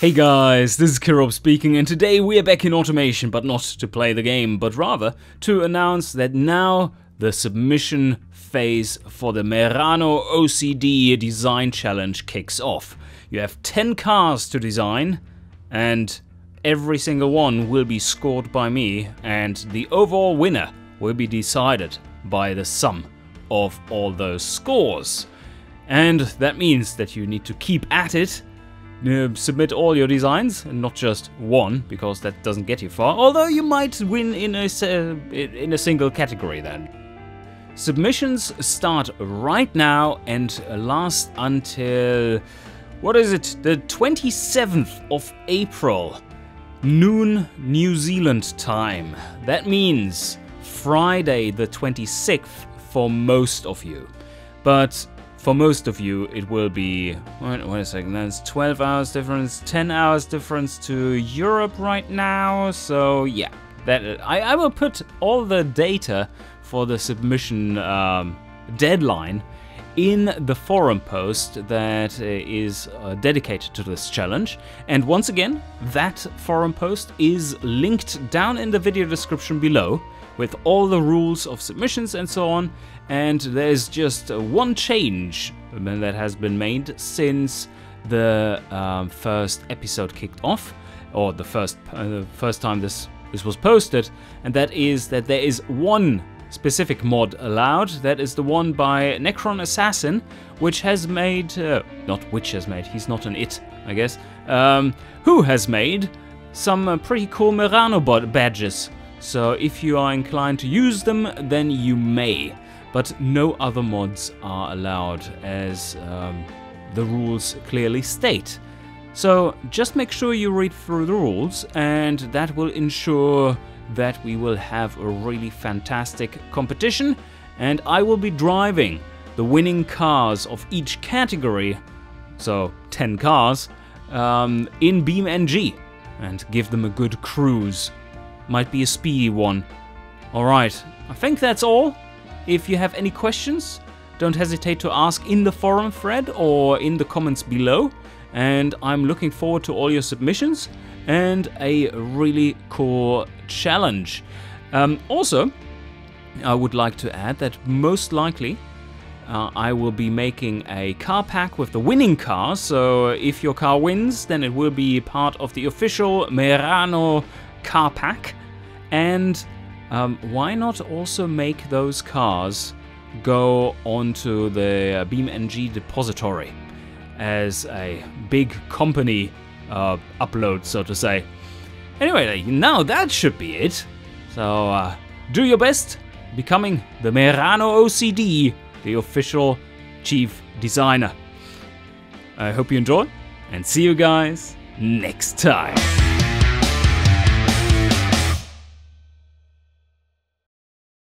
Hey guys, this is Killrob speaking and today we are back in automation, but not to play the game, but rather to announce that now the submission phase for the Merano OCD design challenge kicks off. You have 10 cars to design and every single one will be scored by me and the overall winner will be decided by the sum of all those scores. And that means that you need to keep at it uh, submit all your designs and not just one because that doesn't get you far. Although you might win in a uh, in a single category then. Submissions start right now and last until what is it? The 27th of april noon new zealand time. That means friday the 26th for most of you. But for most of you, it will be, wait, wait a second, that's 12 hours difference, 10 hours difference to Europe right now, so yeah. That I, I will put all the data for the submission um, deadline in the forum post that is uh, uh, dedicated to this challenge. And once again, that forum post is linked down in the video description below with all the rules of submissions and so on. And there's just one change that has been made since the um, first episode kicked off, or the first uh, first time this this was posted, and that is that there is one specific mod allowed. That is the one by Necron Assassin, which has made uh, not which has made. He's not an it, I guess. Um, who has made some uh, pretty cool Merano badges so if you are inclined to use them, then you may. But no other mods are allowed as um, the rules clearly state. So just make sure you read through the rules and that will ensure that we will have a really fantastic competition and I will be driving the winning cars of each category, so 10 cars, um, in BeamNG and give them a good cruise might be a speedy one. Alright, I think that's all. If you have any questions, don't hesitate to ask in the forum thread or in the comments below. And I'm looking forward to all your submissions and a really cool challenge. Um, also, I would like to add that most likely uh, I will be making a car pack with the winning car. So if your car wins, then it will be part of the official Merano car pack. And um, why not also make those cars go onto the BeamNG depository as a big company uh, upload, so to say. Anyway, now that should be it. So uh, do your best becoming the Merano OCD, the official chief designer. I hope you enjoy and see you guys next time.